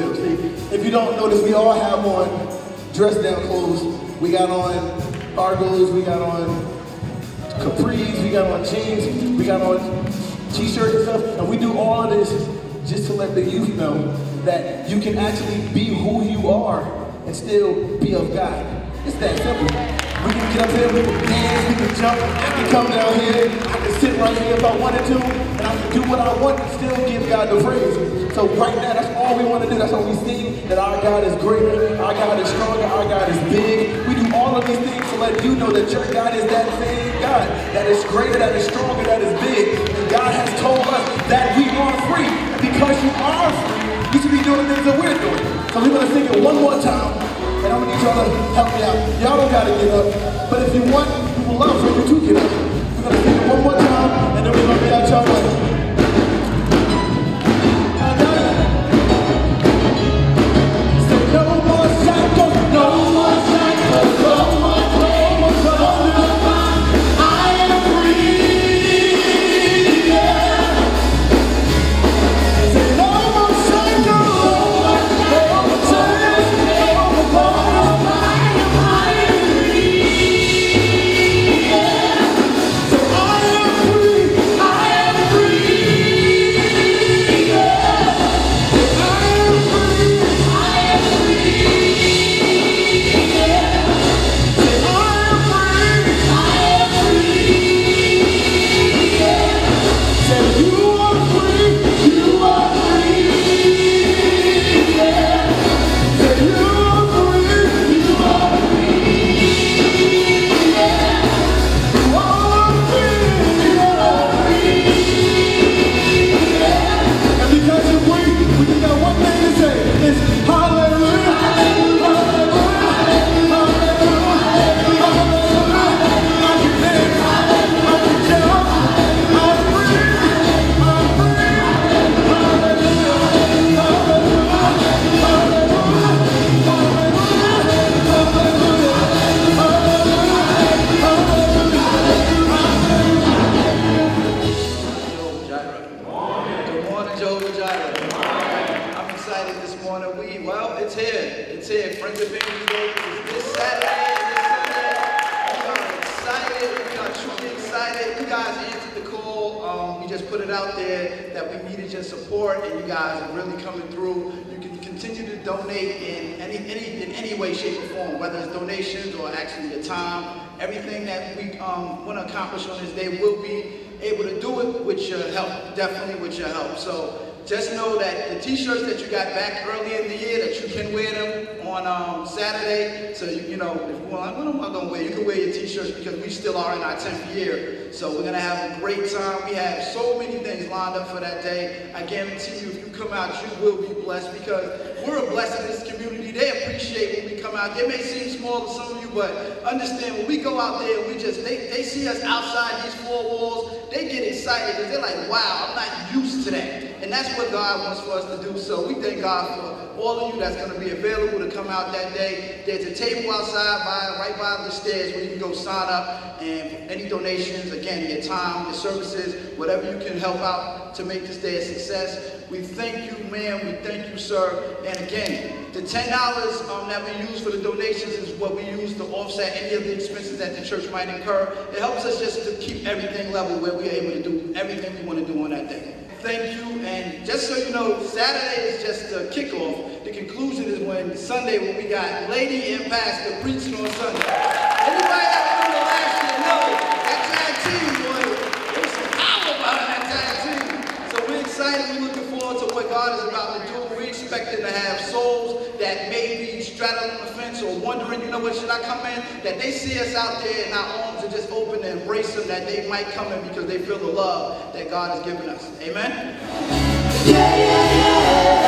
them. See, if you don't notice, we all have on dress down clothes. We got on Argos, we got on capris, we got on jeans, we got on t-shirts and stuff, and we do all of this just to let the youth know that you can actually be who you are and still be of God. It's that simple. We can get up here, we can dance, we can jump, We can come down here, sit right here if I wanted to, and I could do what I want and still give God the praise. So right now, that's all we want to do. That's all we see. that our God is greater, our God is stronger, our God is big. We do all of these things to let you know that your God is that same God, that is greater, that is stronger, that is big. And God has told us that we are free. Because you are free, you should be doing the things that we're doing. So we're going to sing it one more time, and I'm going to need y'all to help me out. Y'all don't got to get up, but if you want, we love for you to get up. One more time, and then we're gonna be out y'all This Saturday. We are excited. We are truly excited. You guys answered the call. Um, we just put it out there that we needed your support, and you guys are really coming through. You can continue to donate in any, any, in any way, shape, or form, whether it's donations or actually your time. Everything that we um, want to accomplish on this day will be able to do it with your uh, help, definitely with your uh, help. So just know that the t-shirts that you got back early in the year, that you can wear them on um, Saturday. So, you, you know, if you want, what am I going to wear? You can wear your t-shirts because we still are in our 10th year. So we're going to have a great time. We have so many things lined up for that day. I guarantee you, if you come out, you will be blessed because we're a blessing in this community. They appreciate when we come out. It may seem small to some of you, but understand when we go out there, we just, they, they see us outside these four walls, they get excited because they're like, wow, I'm not used to that. And that's what God wants for us to do. So we thank God for all of you that's going to be available to come out that day. There's a table outside, by, right by the stairs, where you can go sign up. And any donations, again, your time, your services, whatever you can help out to make this day a success. We thank you, man. We thank you, sir. And again, the $10 um, that we use for the donations is what we use to offset any of the expenses that the church might incur. It helps us just to keep everything level where we're able to do everything we want to do on that day thank you. And just so you know, Saturday is just the kickoff. The conclusion is when Sunday when we got Lady and Pastor preaching on Sunday. Anybody that was the last year know that tag team was there was some power behind that tag team. So we're excited. We're looking forward to what God is about to do. We're expecting to have souls that may be straddling the fence or wondering, you know what, should I come in? That they see us out there and our arms just open to embrace them, that they might come in because they feel the love that God has given us. Amen? Yeah, yeah. Yeah.